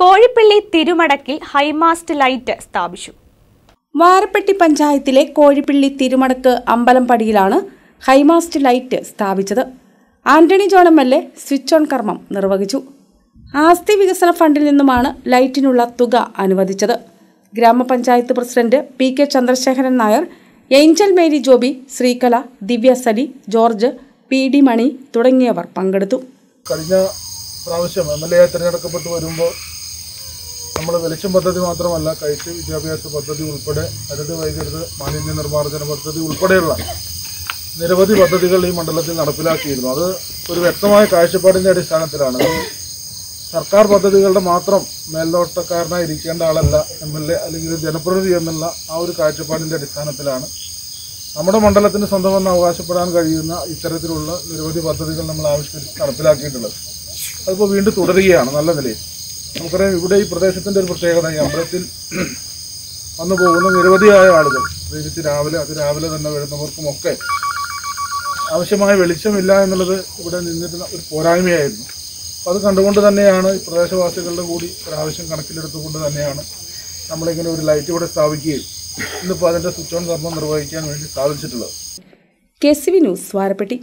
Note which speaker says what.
Speaker 1: Kozhippally തിരുമടക്കിൽ high mast light സ്ഥാപിച്ചു.
Speaker 2: വാരപ്പെട്ടി പഞ്ചായത്തിലെ കോഴിപ്പള്ളി തിരുമടക്ക് അമ്പലംപടിയിലാണ് ഹൈമാസ്റ്റ് ലൈറ്റ് സ്ഥാപിച്ചത്. Antony John M L A switch on കർമ്മം നിർവഹിച്ചു. ആസ്തി വികസന ഫണ്ടിൽ നിന്നുമാണ് ലൈറ്റിനുള്ള തുക അനുവദിച്ചത്. ഗ്രാമപഞ്ചായത്ത് president P K Chandrasekharan Nair Angel Mary Joby Sreekala Divya Sali George P D Mani തുടങ്ങിയവർ പങ്കെടുത്തു.
Speaker 3: കഴിഞ്ഞ പ്രാവശ്യം എം എൽ എ തിരഞ്ഞെടുക്കപ്പെട്ട് വരുമ്പോൾ നമ്മൾ വെളിച്ചം പദ്ധതി മാത്രമല്ല കയറ്റ് വിദ്യാഭ്യാസ പദ്ധതി ഉൾപ്പെടെ ഹരിത വൈദ്യുത മാലിന്യ നിർമ്മാർജന പദ്ധതി ഉൾപ്പെടെയുള്ള നിരവധി പദ്ധതികൾ ഈ മണ്ഡലത്തിൽ നടപ്പിലാക്കിയിരുന്നു. അത് ഒരു വ്യക്തമായ കാഴ്ചപ്പാടിന്റെ അടിസ്ഥാനത്തിലാണ്. സർക്കാർ പദ്ധതികളുടെ മാത്രം മേൽനോട്ടക്കാരനായി ഇരിക്കേണ്ട ആളല്ല എം എൽ എ അല്ലെങ്കിൽ ജനപ്രതിനിധി എന്നുള്ള ആ ഒരു കാഴ്ചപ്പാടിന്റെ അടിസ്ഥാനത്തിലാണ്. നമ്മുടെ മണ്ഡലത്തിന് സ്വന്തമെന്ന് അവകാശപ്പെടാൻ കഴിയുന്ന ഇത്തരത്തിലുള്ള നിരവധി പദ്ധതികൾ നമ്മൾ ആവിഷ്കരിച്ച് നടപ്പിലാക്കിയിട്ടുള്ളത്. അതിപ്പോൾ വീണ്ടും തുടരുകയാണ് നല്ല നിലയിൽ. നമുക്കറിയാം ഇവിടെ ഈ പ്രദേശത്തിന്റെ ഒരു പ്രത്യേകത ഈ അമ്പലത്തിൽ വന്നു പോകുന്ന നിരവധിയായ ആളുകൾ. പ്രത്യേകിച്ച് രാവിലെ അത് രാവിലെ തന്നെ വരുന്നവർക്കുമൊക്കെ ആവശ്യമായ വെളിച്ചമില്ല എന്നുള്ളത് ഇവിടെ നിന്നിരുന്ന ഒരു പോരായ്മയായിരുന്നു. അപ്പോൾ അത് കണ്ടുകൊണ്ട് തന്നെയാണ് ഈ പ്രദേശവാസികളുടെ കൂടി ഒരാവശ്യം കണക്കിലെടുത്തുകൊണ്ട് തന്നെയാണ് നമ്മളിങ്ങനെ ഒരു ലൈറ്റ് ഇവിടെ സ്ഥാപിക്കുകയും ഇന്നിപ്പോൾ അതിന്റെ സ്വിച്ച് ഓൺ കർമ്മം നിർവഹിക്കാൻ വേണ്ടി സാധിച്ചിട്ടുള്ളത്.
Speaker 2: K C V news Varappetty.